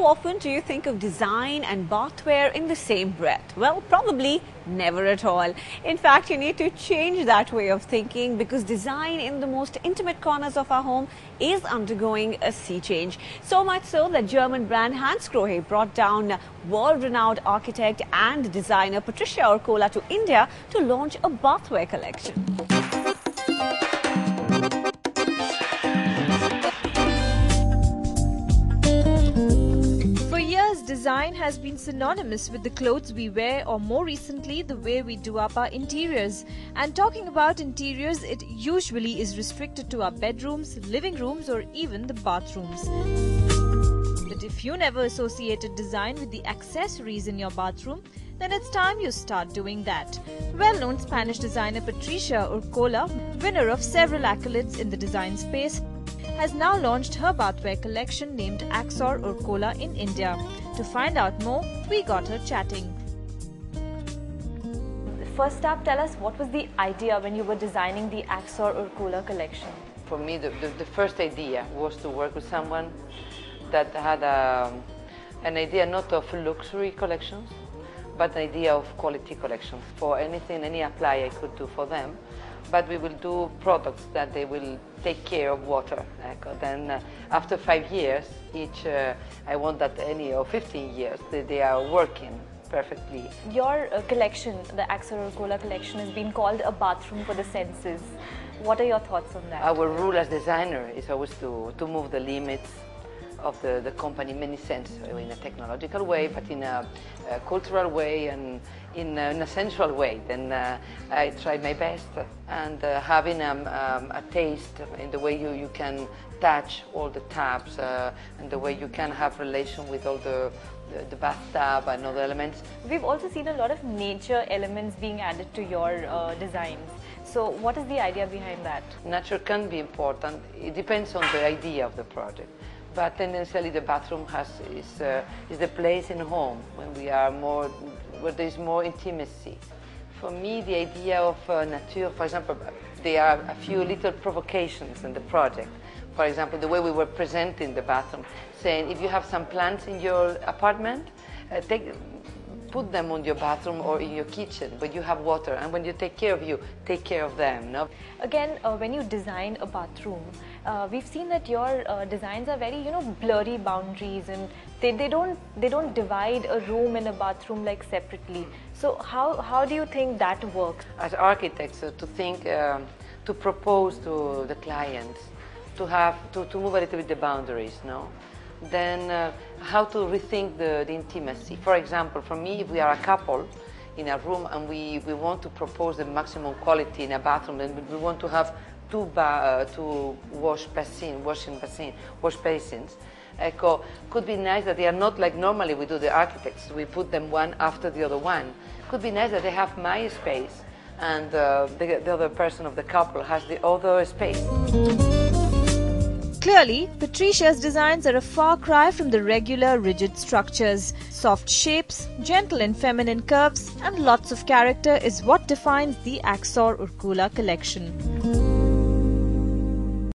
How often do you think of design and bathware in the same breath? Well, probably never at all. In fact, you need to change that way of thinking because design in the most intimate corners of our home is undergoing a sea change. So much so that German brand Hansgrohe brought down world-renowned architect and designer Patricia Urquiola to India to launch a bathware collection. Design has been synonymous with the clothes we wear or more recently the way we do up our interiors. And talking about interiors, it usually is restricted to our bedrooms, living rooms or even the bathrooms. But if you never associated design with the accessories in your bathroom, then it's time you start doing that. Well-known Spanish designer Patricia Urquiola, winner of several accolades in the design space, has now launched her bathware collection named Axor Urquiola in India. To find out more, we got her chatting. First up, tell us what was the idea when you were designing the Axor Urquiola collection? For me, the, the, the, first idea was to work with someone that had a, um, an idea not of luxury collections, but an idea of quality collections for anything, any apply I could do for them but we will do products that they will take care of water. then uh, after five years, each, uh, I want that any or 15 years, they, they are working perfectly. Your uh, collection, the Axor Urquiola collection, has been called a bathroom for the senses. What are your thoughts on that? Our rule as designer is always to, to move the limits of the, the company in many sense, in a technological way, but in a, a cultural way and in a, in a sensual way. Then uh, I tried my best and uh, having um, um, a taste in the way you, you can touch all the tabs uh, and the way you can have relation with all the the, the bathtub and other elements. We've also seen a lot of nature elements being added to your uh, designs. So what is the idea behind that? Nature can be important. It depends on the idea of the project but tendenциally the bathroom has, is, uh, is the place in home when we are more, where there is more intimacy. For me, the idea of uh, nature, for example, there are a few little provocations in the project. For example, the way we were presenting the bathroom, saying if you have some plants in your apartment, uh, take, put them on your bathroom or in your kitchen when you have water and when you take care of you take care of them no again uh, when you design a bathroom uh, we've seen that your uh, designs are very you know blurry boundaries and they, they don't they don't divide a room and a bathroom like separately. So how how do you think that works? As architects uh, to think um, to propose to the clients to have to, to move a little bit the boundaries no? Then uh, how to rethink the, the, intimacy. For example, for me, if we are a couple in a room and we, we want to propose the maximum quality in a bathroom, and we want to have two, ba uh, two wash basin, washing basin, wash basins, Echo, could be nice that they are not like normally we do the architects, we put them one after the other one. Could be nice that they have my space and uh, the, the other person of the couple has the other space. Clearly, Patricia's designs are a far cry from the regular rigid structures. Soft shapes, gentle and feminine curves, and lots of character is what defines the Axor Urquiola collection.